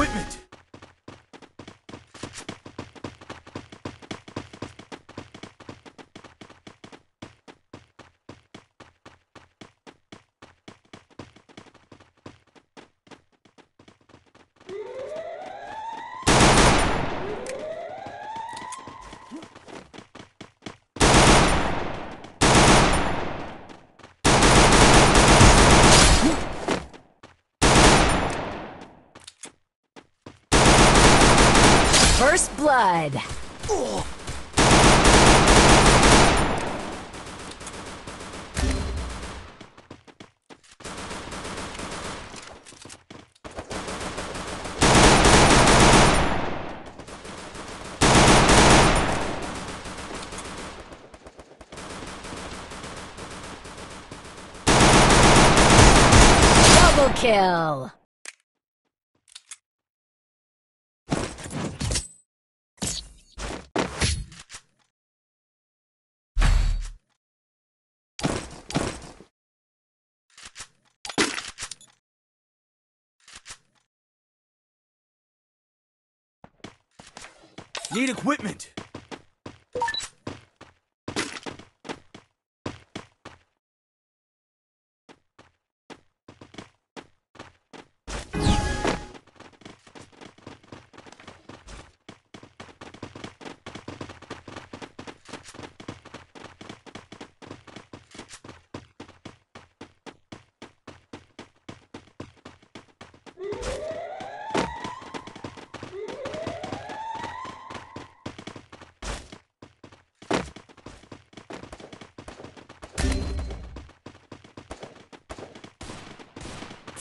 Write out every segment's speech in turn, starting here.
equipment! Blood. Double kill. Need equipment!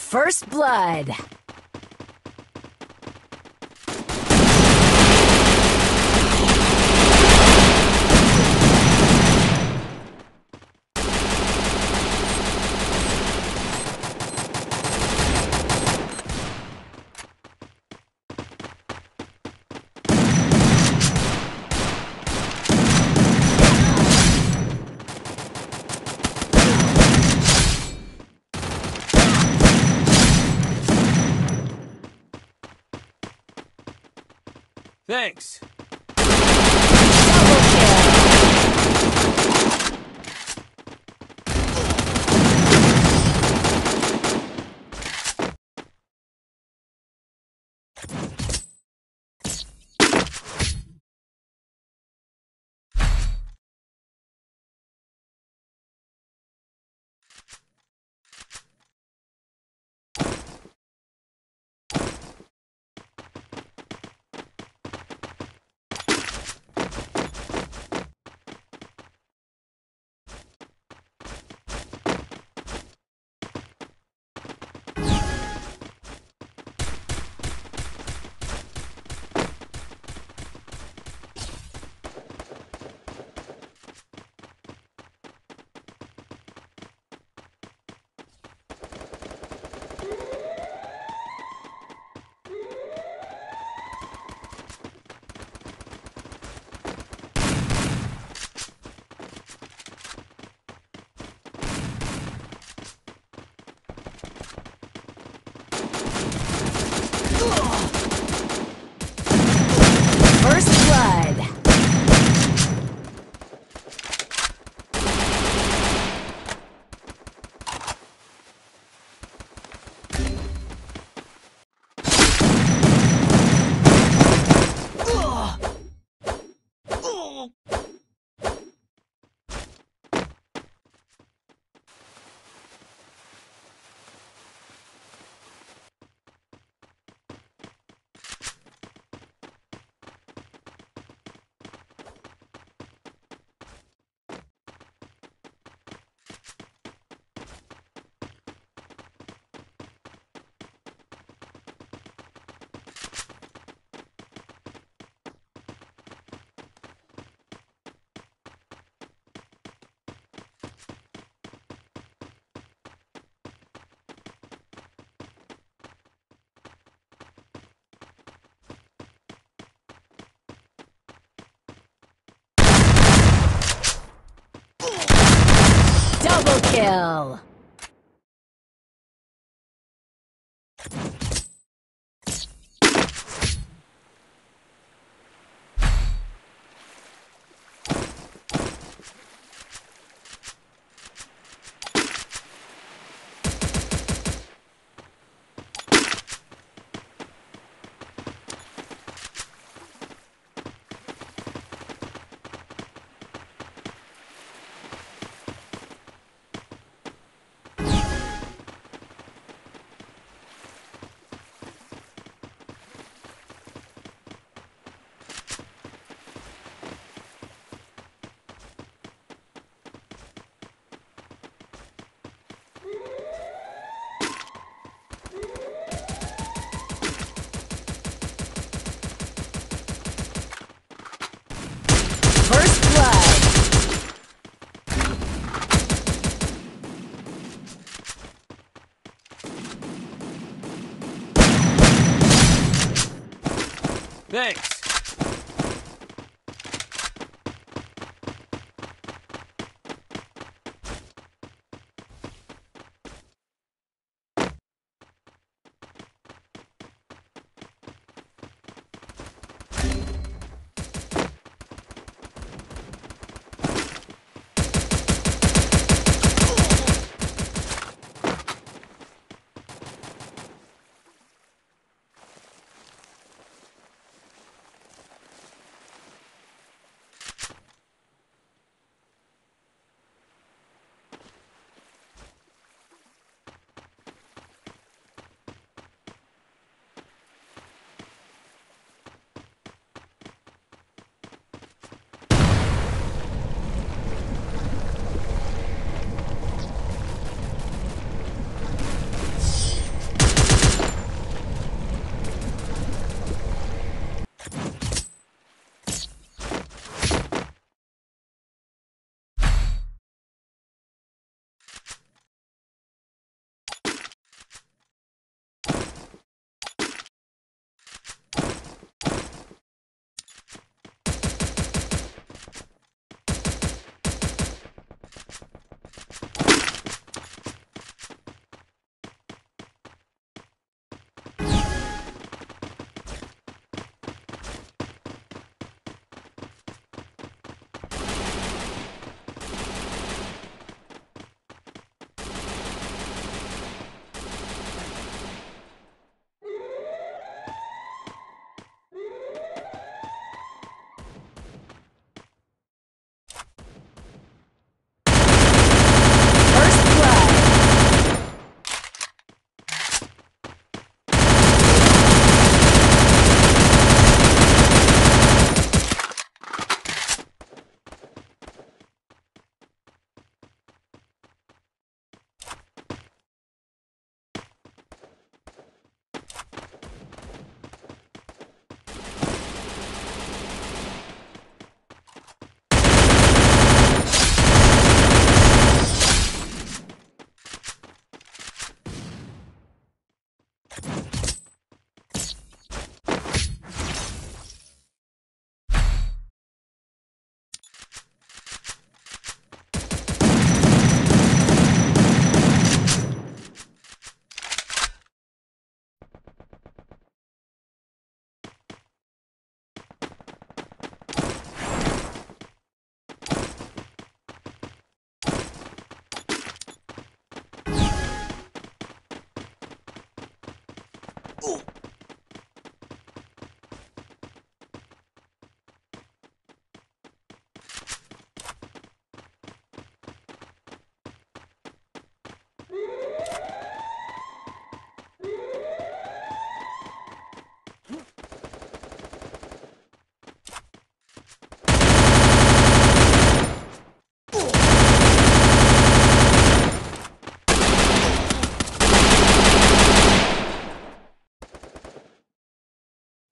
First blood. Thanks! Double kill. Thanks. Ooh.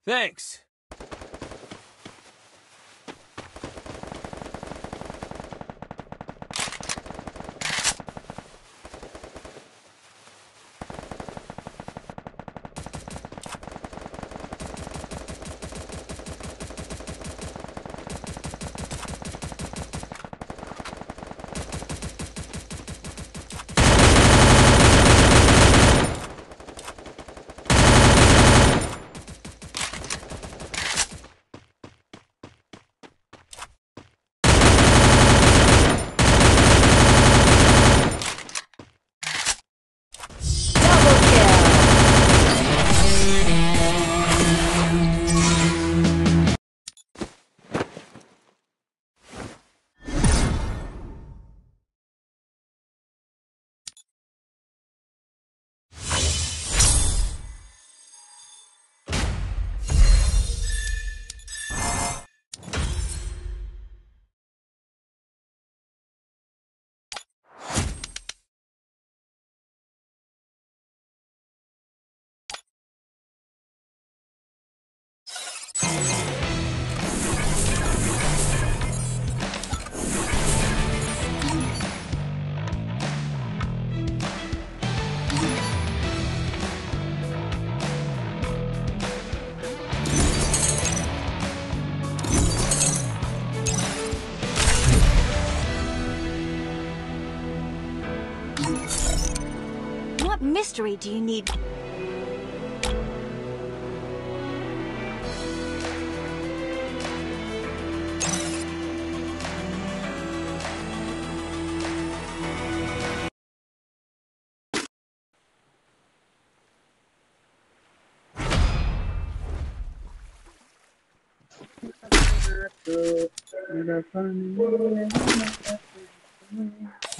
Thanks. do you need?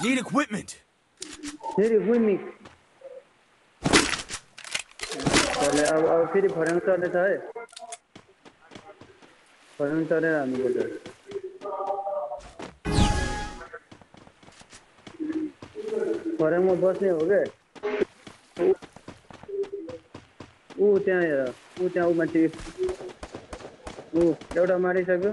Need equipment. Need equipment. चले अब अब फेरि फर्याङ चढ्नेछ है। फर्याङ चढेर हाल्नुपर्छ फर्याङमा बस्ने हो क्या ऊ त्यहाँ हेर ऊ त्यहाँ ऊ माथि। ऊ एउटा मारिसक्यो।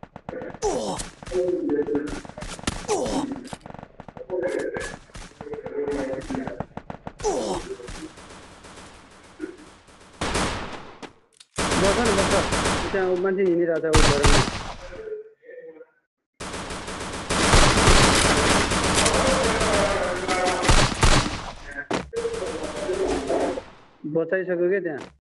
रहा था वो डर में। बताई सकोगे त्यहाँ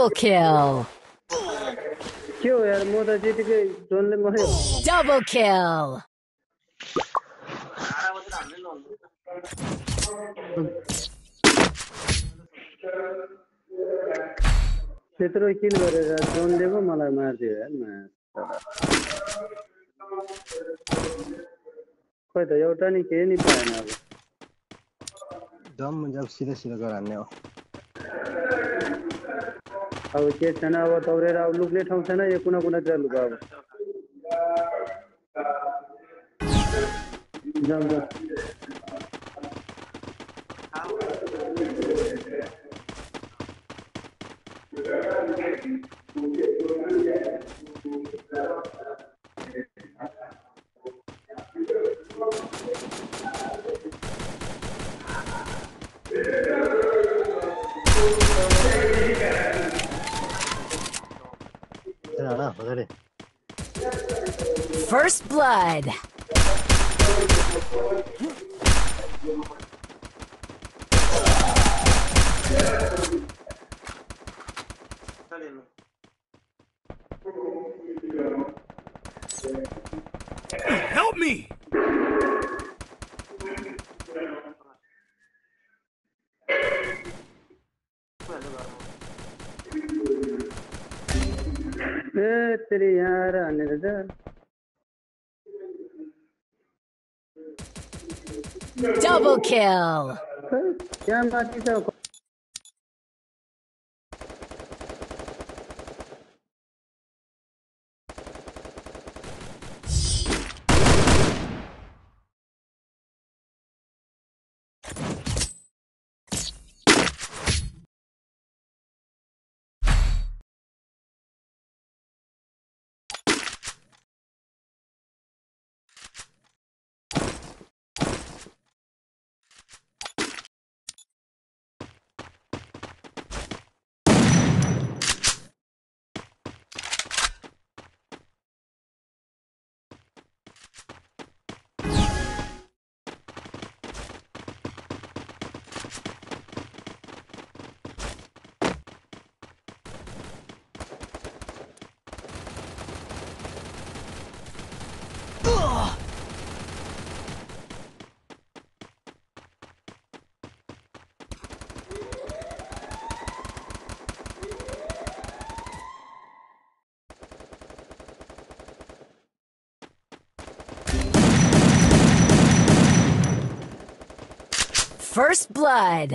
Triple kill. के यार म त जोनले Double kill. त्यत्रो किल गरेर जोनले पो मलाई मारिदियो एउटा नि केही नि पाएन अब जब सीधा सीधा गराने हो अब के छैन अब दौडेर अब लुक्ने ठाउँ छैन यो कुना कुनातिर लुगा अब जाओ First blood. Help me! तेरी यार आने दे Double kill. क्या बाकी सब First blood.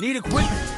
Need equipment.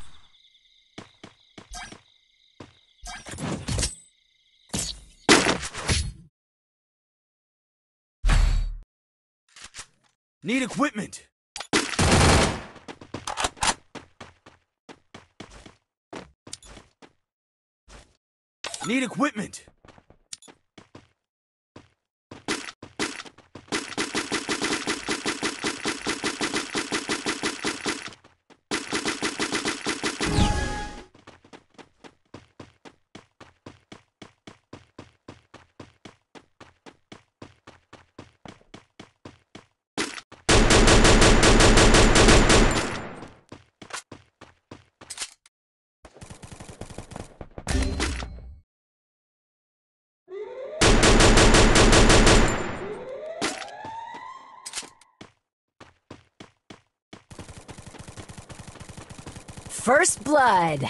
Need equipment. Need equipment. First blood.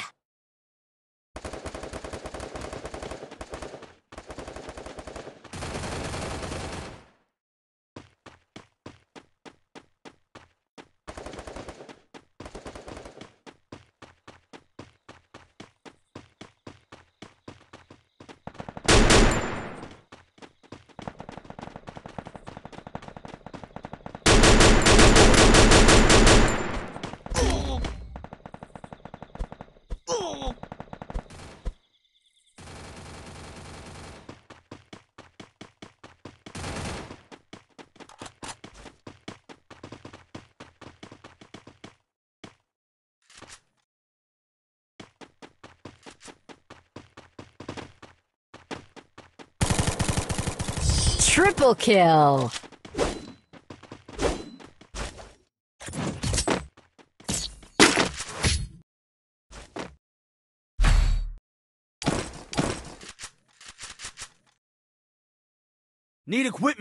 Triple kill. Need equipment.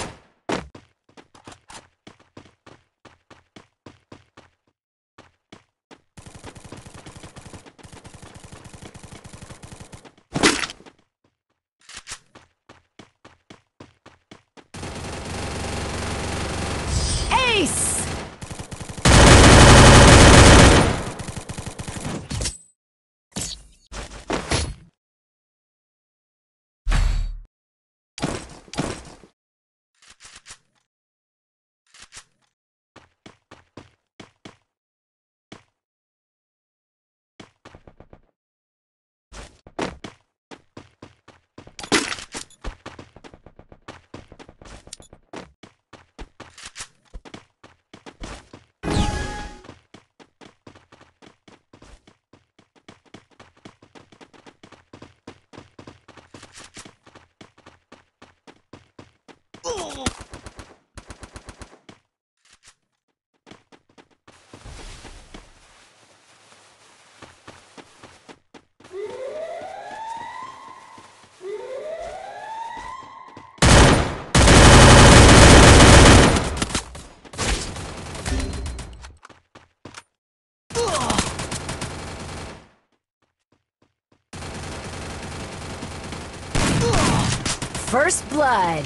First blood.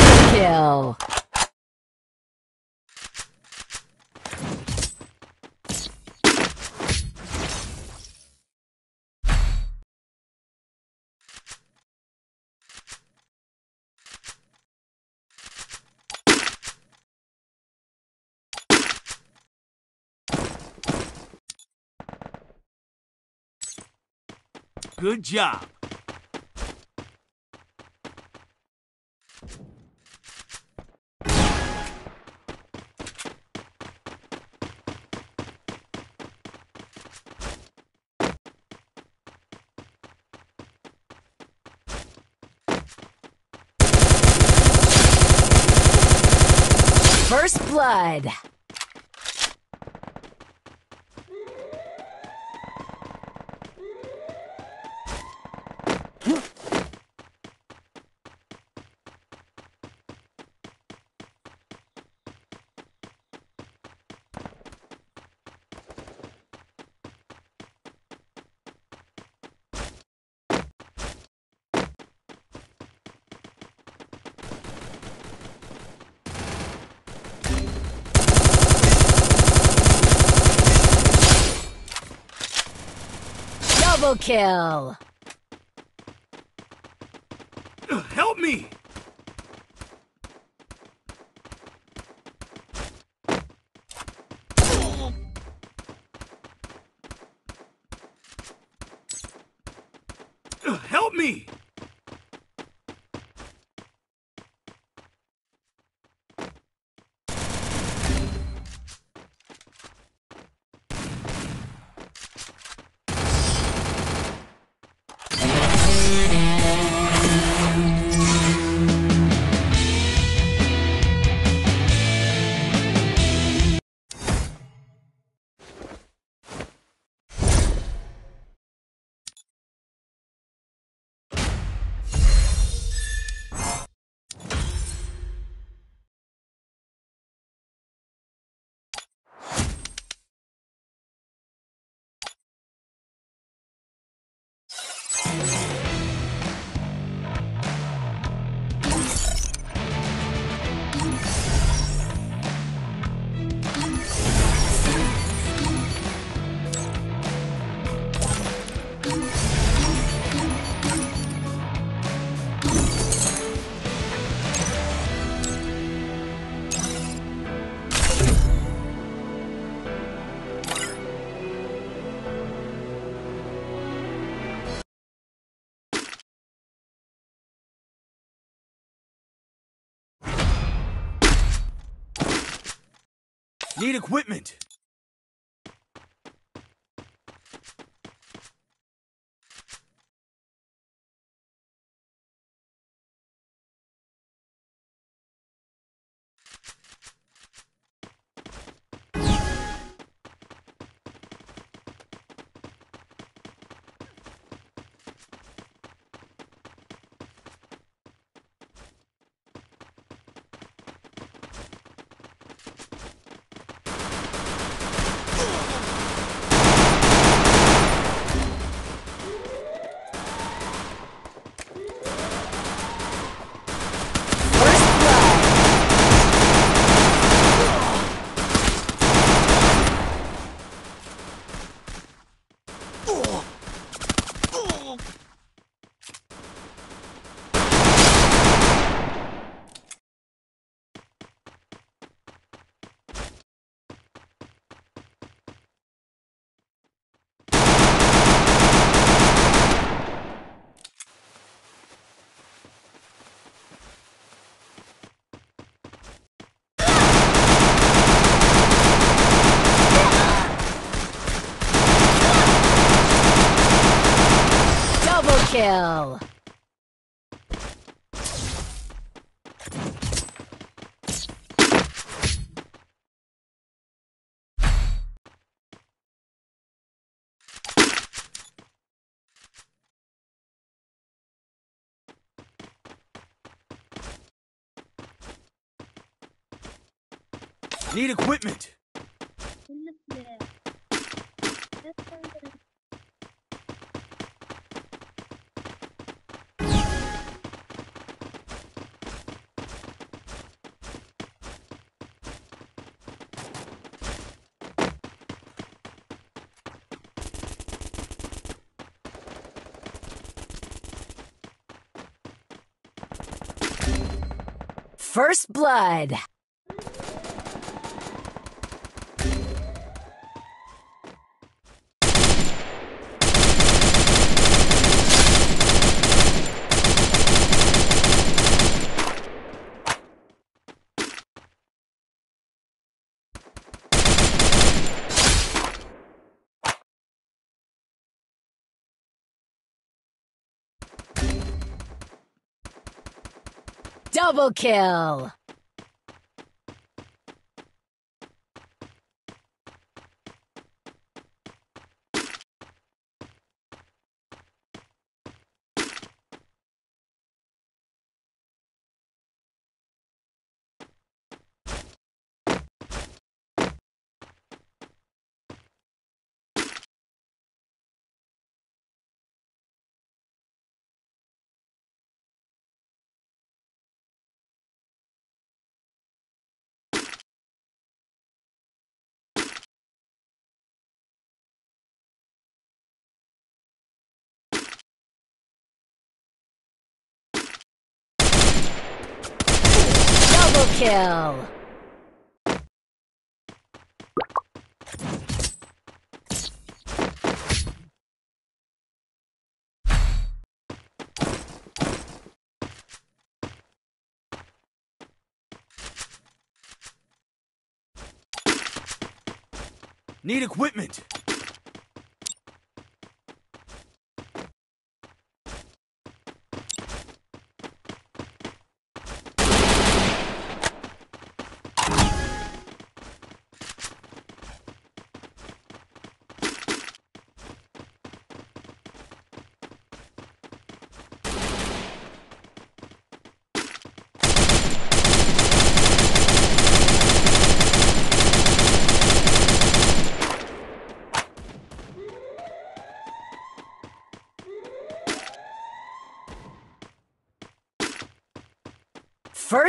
Triple kill. Good job. First blood. Double kill. Help me! Need equipment. Kill. Need equipment. First blood. Double kill. Double kill. Need equipment.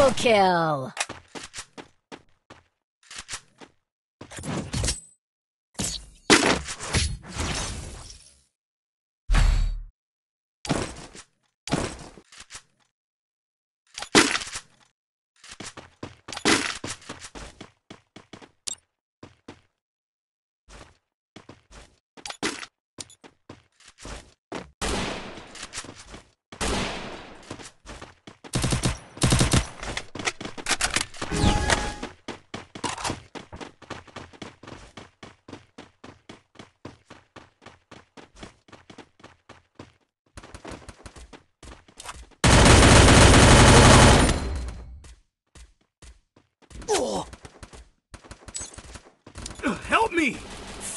Double kill. Ugh, Help me!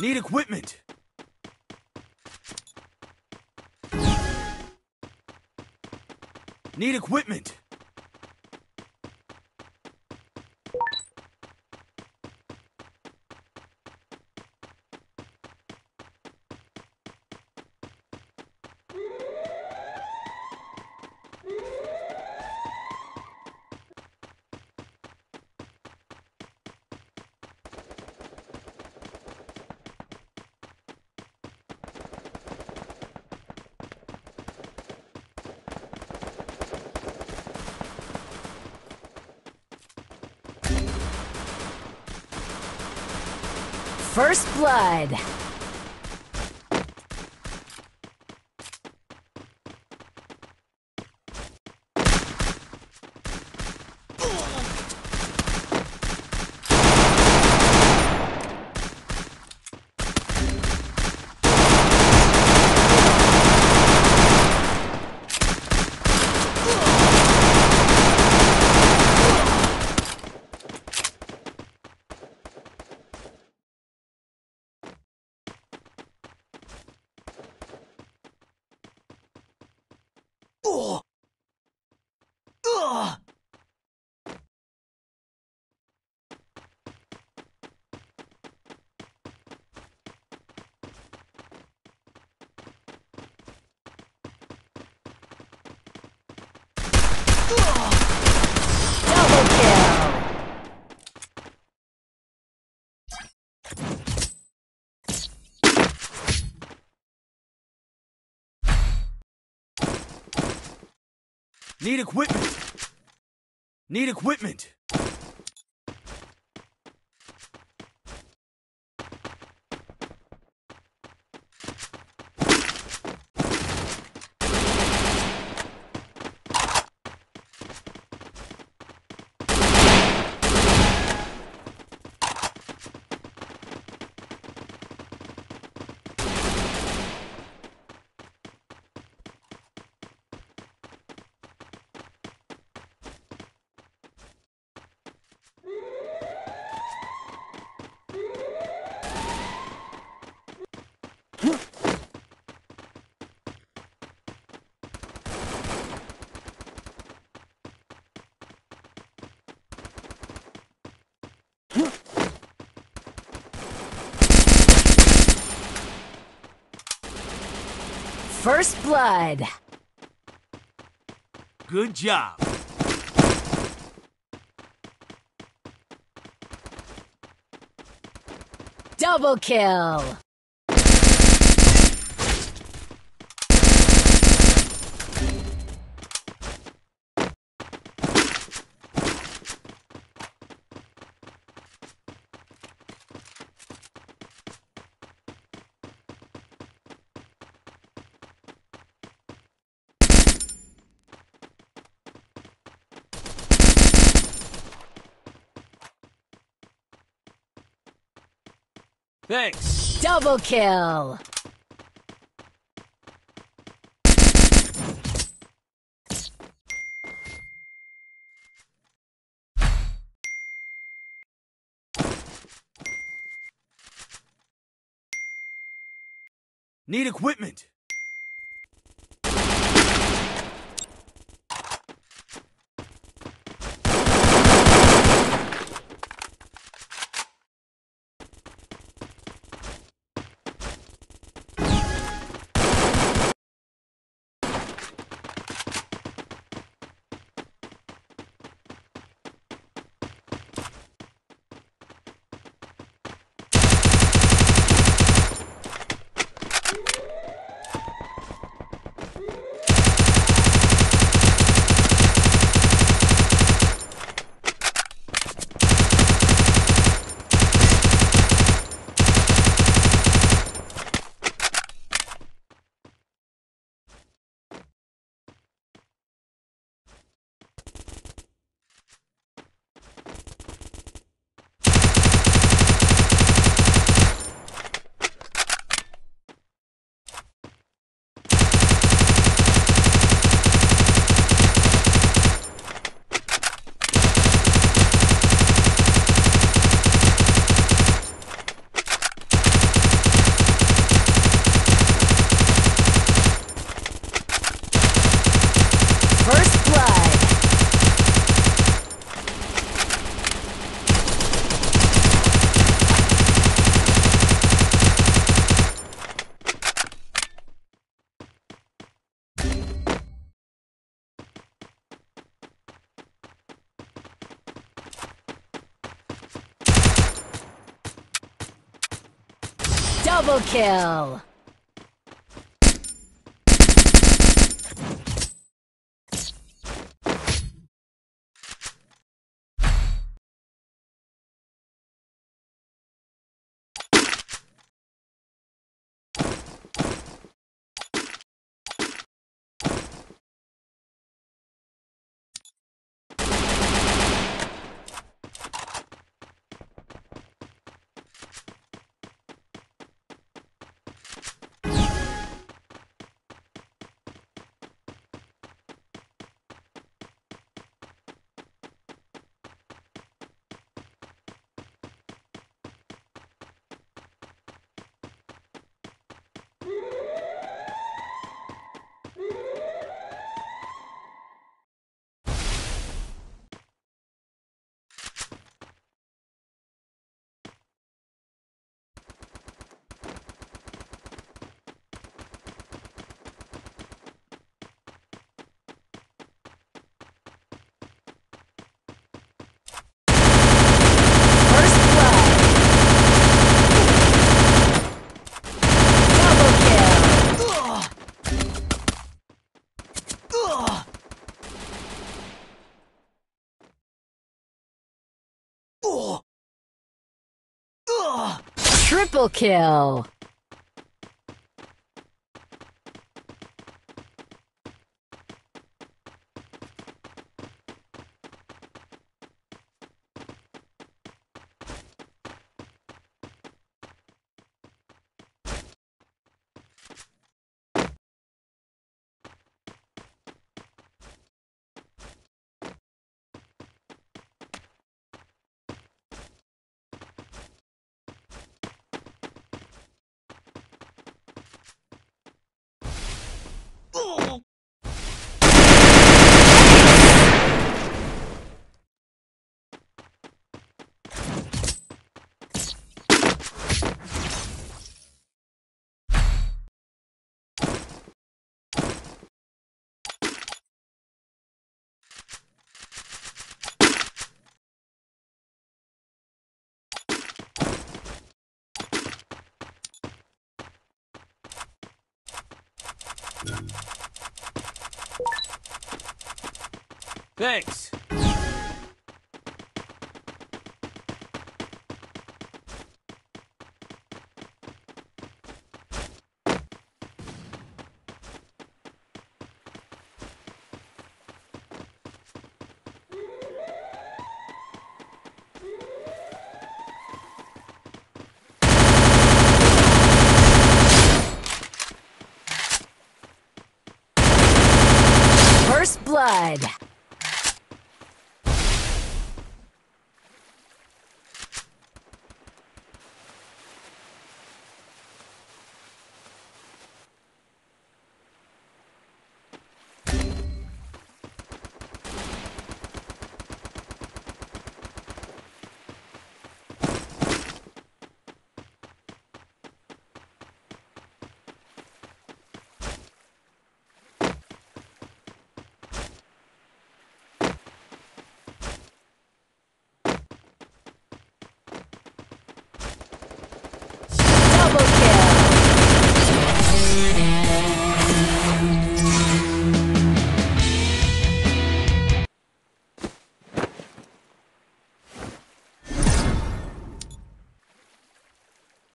Need equipment. Need equipment. First blood. Double kill. Need equipment. Need equipment. First blood. Good job. Double kill. Thanks. Double kill. Need equipment. Kill. First blood. Double kill. Triple kill. Thanks.